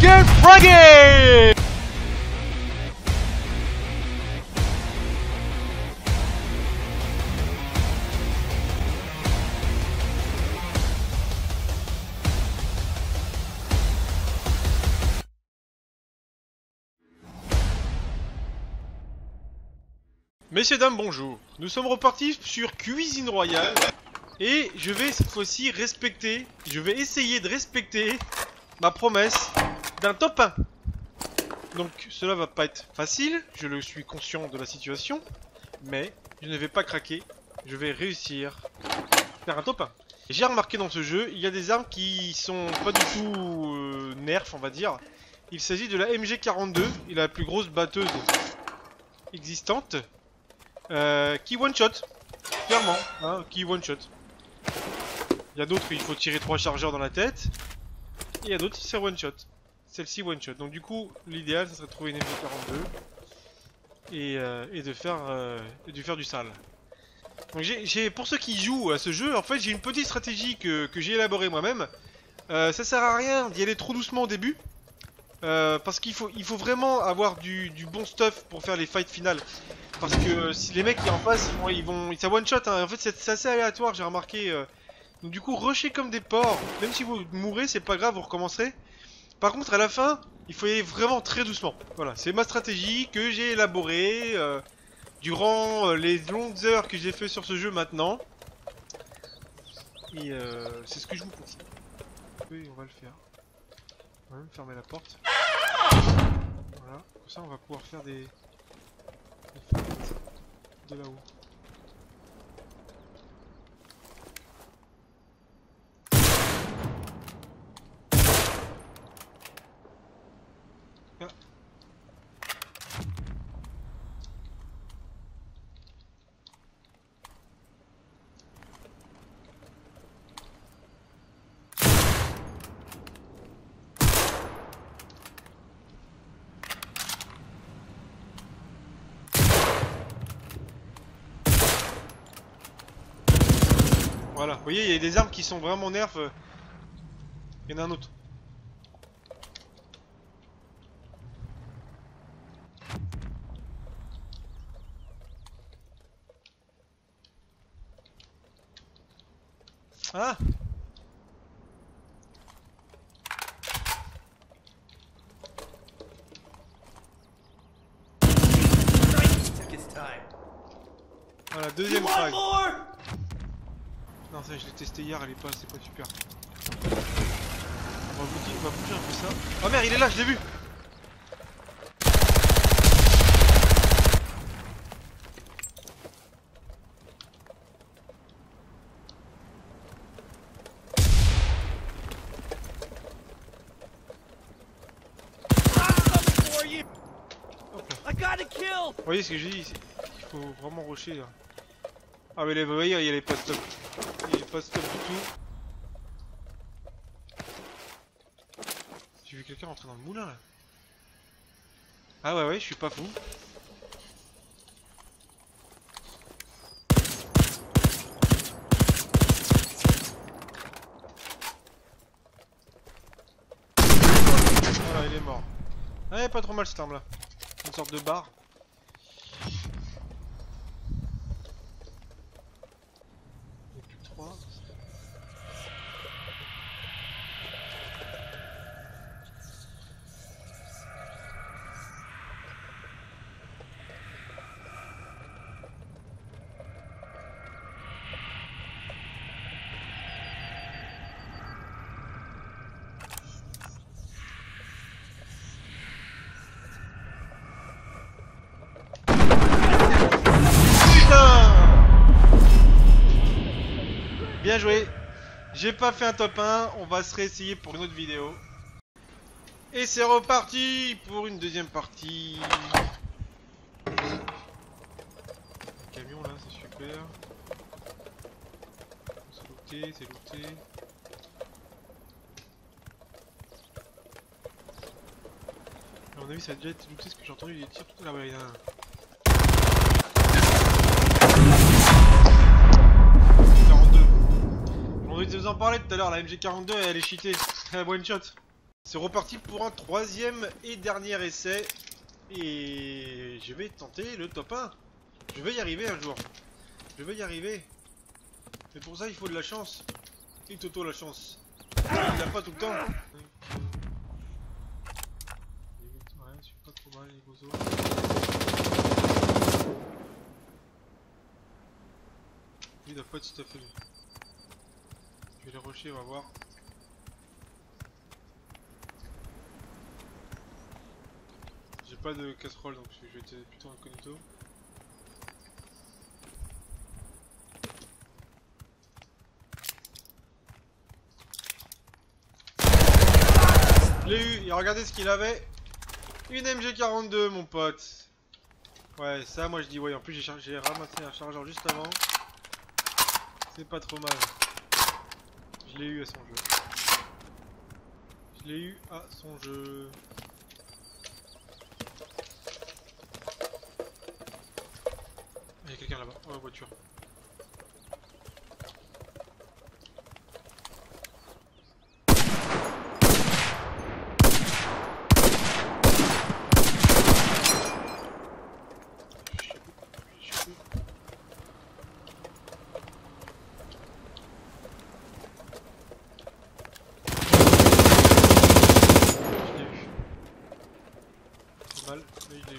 Get froggy Messieurs, dames, bonjour. Nous sommes repartis sur Cuisine Royale. Et je vais cette fois-ci respecter, je vais essayer de respecter ma promesse d'un top 1. Donc cela va pas être facile, je le suis conscient de la situation. Mais je ne vais pas craquer, je vais réussir à faire un top 1. J'ai remarqué dans ce jeu, il y a des armes qui sont pas du tout euh, nerf, on va dire. Il s'agit de la MG42, il a la plus grosse batteuse existante. Euh, qui one shot, clairement, hein, qui one shot. Il y a d'autres, il faut tirer trois chargeurs dans la tête. Et il y a d'autres, c'est one shot. Celle-ci one shot. Donc du coup, l'idéal, ça serait de trouver une M42 et, euh, et de faire euh, faire du sale. Donc j'ai, pour ceux qui jouent à ce jeu, en fait, j'ai une petite stratégie que, que j'ai élaborée moi-même. Euh, ça sert à rien d'y aller trop doucement au début. Euh, parce qu'il faut, il faut vraiment avoir du, bon stuff pour faire les fights finales. Parce que si les mecs qui en face, ils vont, ils vont, ça one shot. Hein. En fait, c'est assez aléatoire. J'ai remarqué. Donc du coup, rusher comme des porcs. Même si vous mourrez, c'est pas grave, vous recommencerez. Par contre, à la fin, il faut y aller vraiment très doucement. Voilà, c'est ma stratégie que j'ai élaborée euh, durant euh, les longues heures que j'ai fait sur ce jeu maintenant. Et euh, c'est ce que je vous conseille. Oui, on va le faire. On va même fermer la porte. Voilà, comme ça on va pouvoir faire des, des de là-haut. Voyez, il y a des armes qui sont vraiment nerfs. euh. Il y en a un autre. Ah. Voilà, deuxième frag. Non, ça je l'ai testé hier, elle est pas, c'est pas super. On va bouger, on va bouger un peu ça. Oh merde, il est là, je l'ai vu. Vous voyez ce que j'ai dit, il faut vraiment rusher là. Ah mais les, vous voyez, il y a les est pas stop du tout. J'ai vu quelqu'un rentrer dans le moulin là. Ah ouais ouais, je suis pas fou. Voilà, il est mort. Ouais, pas trop mal cette arme là. Une sorte de barre. Joué J'ai pas fait un top 1, on va se réessayer pour une autre vidéo. Et c'est reparti pour une deuxième partie. Un camion là, c'est super. C'est looté, c'est looté. À mon avis, ça a déjà été looté parce que j'ai entendu des tirs tout là-bas. Il y en a un. 42. On devait vous en parler tout à l'heure, la MG42 elle est cheatée. Elle one shot. C'est reparti pour un troisième et dernier essai. Et je vais tenter le top 1. Je vais y arriver un jour. Je vais y arriver. Mais pour ça, il faut de la chance. Et Toto la chance. Il l'a pas tout le temps. Je il doit pas tout à fait. Je les rusher, on va voir. J'ai pas de casserole donc je vais être plutôt incognito. Je l'ai eu, et regardez ce qu'il avait. Une MG42 mon pote. Ouais, ça moi je dis ouais, en plus j'ai ramassé un chargeur juste avant. C'est pas trop mal. Je l'ai eu à son jeu. Je l'ai eu à son jeu. Il y a quelqu'un là-bas, la voiture. Je l'ai eu. Pas mal, mais je l'ai eu.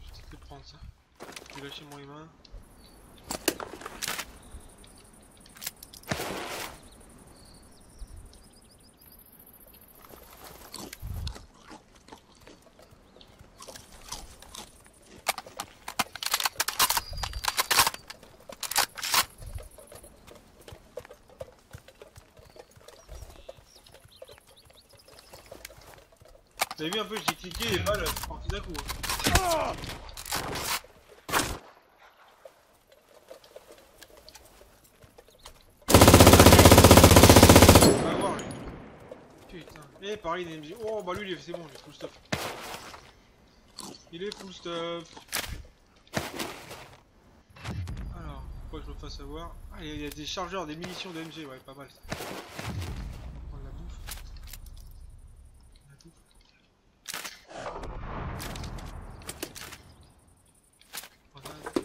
Je vais peut-être prendre ça. Je vais lâcher mon humain. Avez vu un peu, j'ai cliqué et les balles sont parties d'un coup. On va voir lui. Putain. Et pareil, il est MJ. Oh bah lui, il est- c'est bon, il est full stuff. Il est full stuff. Alors, pourquoi je me fasse avoir Ah, il y a- il y a des chargeurs, des munitions de MG, ouais, pas mal ça. On va prendre la bouffe. La bouffe. Grenade.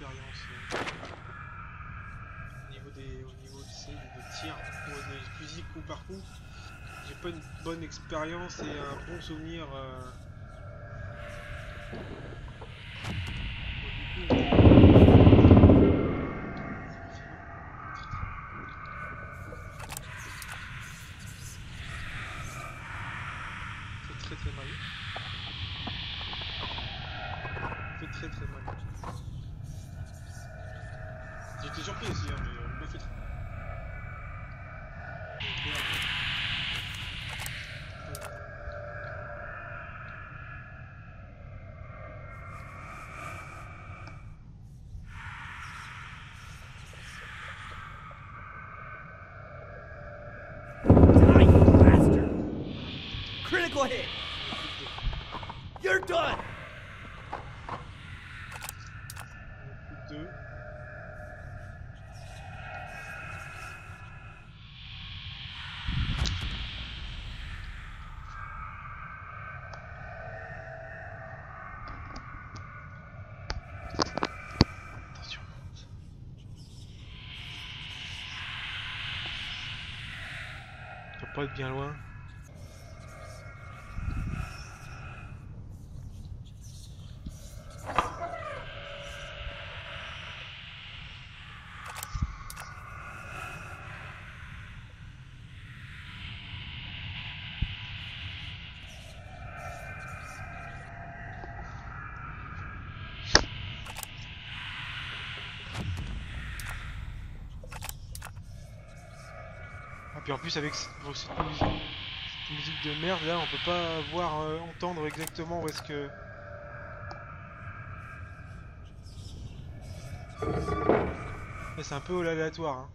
euh, au niveau des au niveau de fusils coup par coup j'ai pas une bonne expérience et un bon souvenir euh, ça très très mal. Fait très très mal. J'étais surpris aussi, hein, mais euh, le fait! Critical hit! You're done! Pas être bien loin. Puis en plus avec cette, musique, cette musique de merde là, on peut pas voir euh, entendre exactement où est-ce que. C'est un peu aléatoire. Hein.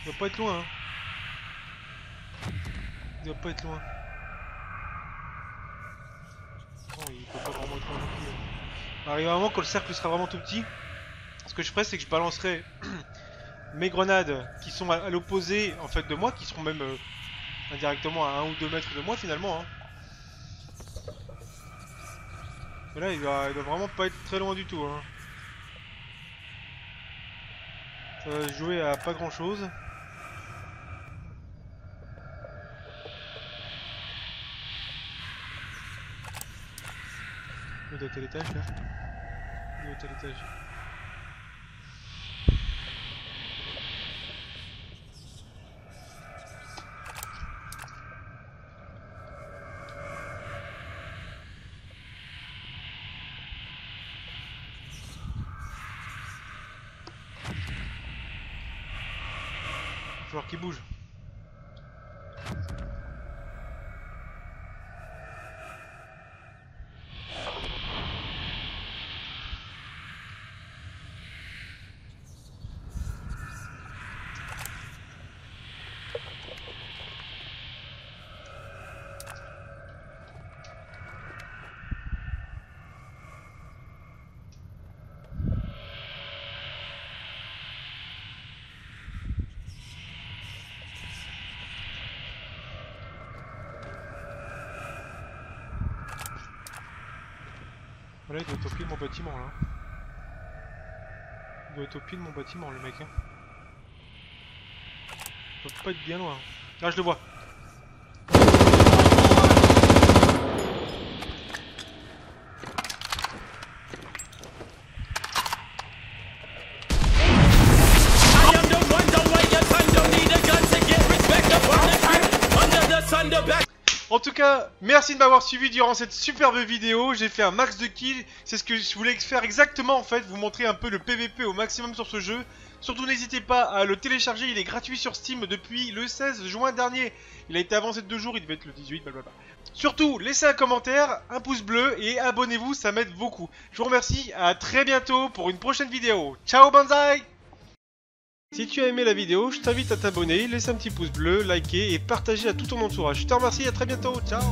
Il doit pas être loin. Hein. Il doit pas être loin. Non, il peut pas vraiment être loin non plus. hein. Alors, il y a un moment quand le cercle sera vraiment tout petit. Ce que je ferai, c'est que je balancerai mes grenades qui sont à, l'opposé en fait de moi, qui seront même euh, indirectement à 1 ou 2 mètres de moi finalement. Hein. Mais là, il doit, vraiment pas être très loin du tout. Hein. Ça va jouer à pas grand chose. Il doit être à l'étage là. Il doit être. Qu'il bouge. Voilà, il doit être au pied de mon bâtiment là. Il doit être au pied de mon bâtiment le mec. Hein. Il peut pas être bien loin. Là, je le vois. Cas, merci de m'avoir suivi durant cette superbe vidéo. J'ai fait un max de kills. C'est ce que je voulais faire exactement en fait. Vous montrer un peu le PVP au maximum sur ce jeu. Surtout n'hésitez pas à le télécharger. Il est gratuit sur Steam depuis le 16 juin dernier. Il a été avancé de deux jours. Il devait être le 18. Blablabla. Surtout, laissez un commentaire, un pouce bleu et abonnez-vous. Ça m'aide beaucoup. Je vous remercie. À très bientôt pour une prochaine vidéo. Ciao Banzai si tu as aimé la vidéo, je t'invite à t'abonner, laisser un petit pouce bleu, liker et partager à tout ton entourage. Je te remercie, à très bientôt, ciao